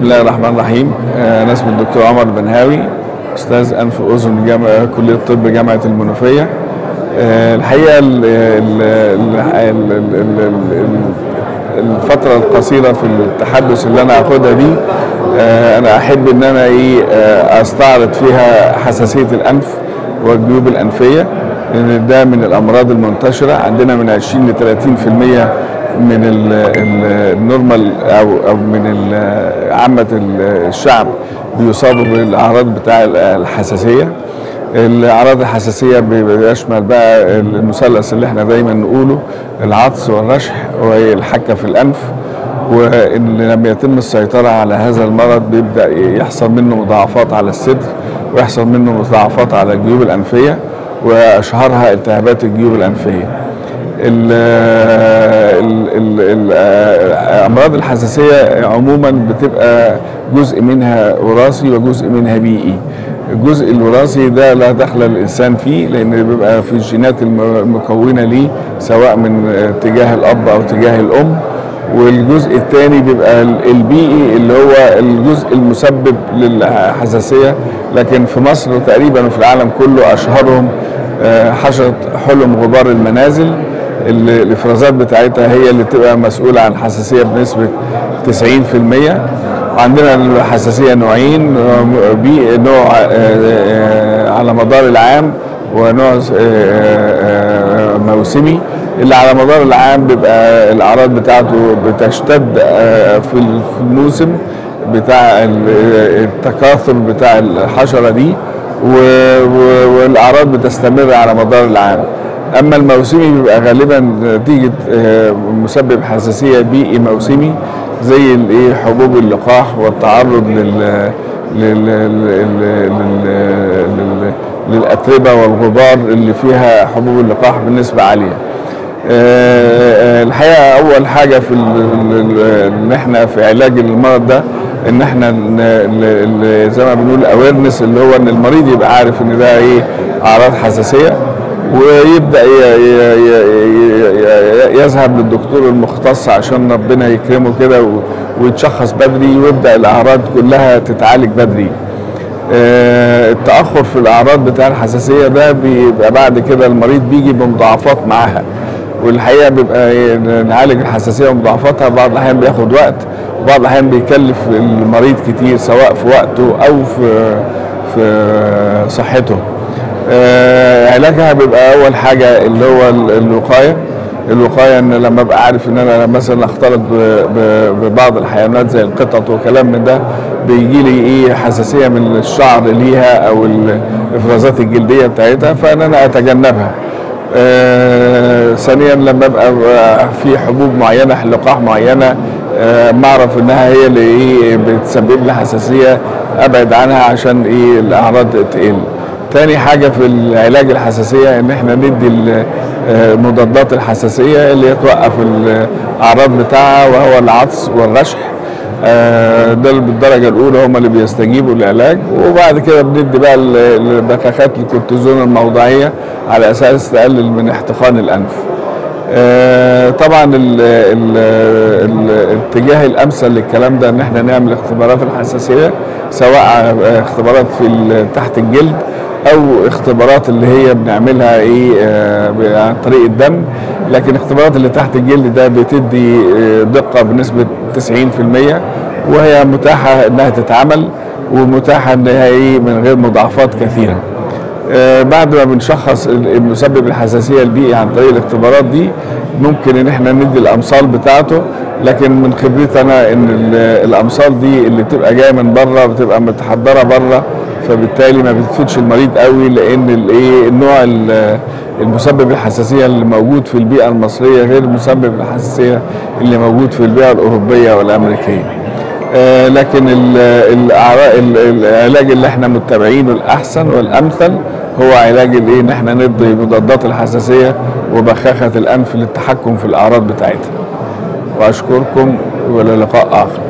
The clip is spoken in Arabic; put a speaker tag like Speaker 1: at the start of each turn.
Speaker 1: بسم الله الرحمن الرحيم. آه، أنا اسمي الدكتور عمر بنهاوي أستاذ أنف واذن جامعة كلية الطب جامعة المنوفية. آه، الحقيقة ال- ال- ال- ال- ال- ال- الفترة القصيرة في التحدث اللي أنا هاخدها دي آه، أنا أحب إن أنا إيه آه، أستعرض فيها حساسية الأنف والجيوب الأنفية لأن ده من الأمراض المنتشرة. عندنا من 20 ل 30% من ال- ال- النورمال أو أو من عامة ال- الشعب بيصابوا بالأعراض بتاع الحساسية. الأعراض الحساسية بيشمل بقى المثلث اللي إحنا دايما نقوله العطس والرشح والحكة في الأنف وإن لم يتم السيطرة على هذا المرض بيبدأ يحصل منه مضاعفات على الصدر ويحصل منه مضاعفات على الجيوب الأنفية وأشهرها التهابات الجيوب الأنفية. ال- ال- ال- ال- أمراض الحساسية عموما بتبقى جزء منها وراثي وجزء منها بيئي. الجزء الوراثي ده لا دخل للانسان فيه لأن بيبقى في الجينات الم- المكونه ليه سواء من اتجاه الأب أو اتجاه الأم. والجزء الثاني بيبقى ال- البيئي اللي هو الجزء المسبب للحساسية. لكن في مصر تقريبا وفي العالم كله أشهرهم آه، حشرة حلم غبار المنازل. اللي الإفرازات بتاعتها هي اللي بتبقى مسؤولة عن الحساسيه بنسبة 90% وعندنا الحساسية نوعين بي نوع آه، آه، على مدار العام ونوع آه، موسمي. اللي على مدار العام بيبقى الأعراض بتاعته بتشتد في الموسم بتاع ال- التكاثر بتاع الحشرة دي والأعراض بتستمر على مدار العام. أما الموسمي بيبقى غالبا نتيجة آه، مسبب حساسية بيئي موسمي زي الإيه حبوب اللقاح والتعرض لل لل- لل- لل- لل- للأتربة والغبار اللي فيها حبوب اللقاح بنسبة عالية. آه، آه، الحقيقة أول حاجة في إن إحنا في علاج المرض ده إن إحنا زي ما بنقول اويرنس اللي هو إن المريض يبقى عارف إن ده إيه أعراض حساسية. ويبدأ يذهب للدكتور المختص عشان ربنا يكرمه كده ويتشخص بدري ويبدأ الأعراض كلها تتعالج بدري. آه، التأخر في الأعراض بتاع الحساسية ده بيبقى بعد كده المريض بيجي بمضاعفات معاها والحقيقة بيبقى نعالج الحساسية ومضاعفاتها بعض الأحيان بياخد وقت وبعض الأحيان بيكلف المريض كتير سواء في وقته أو في في صحته. آه، علاجها بيبقى أول حاجة اللي هو ال- الوقاية. الوقاية إن لما أبقى عارف إن أنا مثلا أختلط ببعض الحيوانات زي القطط وكلام من ده بيجي لي إيه حساسية من الشعر ليها أو الإفرازات الجلدية بتاعتها فإن أنا أتجنبها. آه، ثانيا لما أبقى في حبوب معينة لقاح معينة آه، ما أعرف إنها هي اللي إيه بتسبب لي حساسية أبعد عنها عشان إيه الأعراض تقل. تاني حاجة في العلاج الحساسية إن إحنا ندي آه، مضادات الحساسية اللي توقف الأعراض بتاعها وهو العطس والرشح. آه، اللي بالدرجة الأولى هم اللي بيستجيبوا للعلاج. وبعد كده بندي بقى ال- البخاخات الكورتيزون الموضعية على أساس تقلل من احتقان الأنف. آه، طبعا ال ال ال الاتجاه الأمثل للكلام ده إن إحنا نعمل اختبارات الحساسية سواء اختبارات في تحت الجلد أو اختبارات اللي هي بنعملها إيه آه، عن طريق الدم. لكن اختبارات اللي تحت الجلد ده بتدي آه، دقة بنسبة 90% وهي متاحة إنها تتعمل ومتاحة إنها إيه من غير مضاعفات كثيرة. آه، بعد ما بنشخص ال- المسبب الحساسية البيئي عن طريق الاختبارات دي ممكن إن إحنا ندي الأمصال بتاعته. لكن من خبرتي أنا إن ال- الأمصال دي اللي بتبقى جاية من بره بتبقى متحضرة بره فبالتالي ما بتفيدش المريض قوي لأن الإيه النوع ال- المسبب الحساسية اللي موجود في البيئة المصرية غير المسبب الحساسية اللي موجود في البيئة الأوروبية والأمريكية. آه، لكن العلاج اللي إحنا متبعينه الأحسن والأمثل هو علاج الإيه إن إحنا ندي مضادات الحساسية وبخاخة الأنف للتحكم في الأعراض بتاعتها. وأشكركم وإلى لقاء آخر.